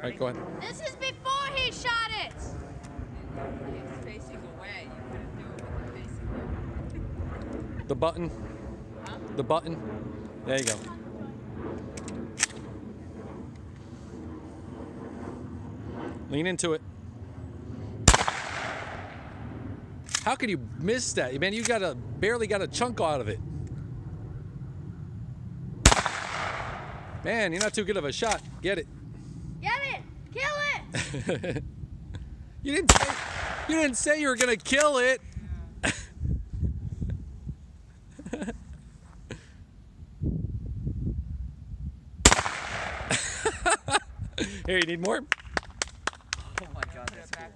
All right, go ahead. This is before he shot it. It's facing away. You couldn't do it with it facing The button. Huh? The button. There you go. Lean into it. How could you miss that? Man, you got a barely got a chunk out of it. Man, you're not too good of a shot. Get it. Kill it! you didn't say you didn't say you were gonna kill it. Here, you need more? Oh my god, that's cool.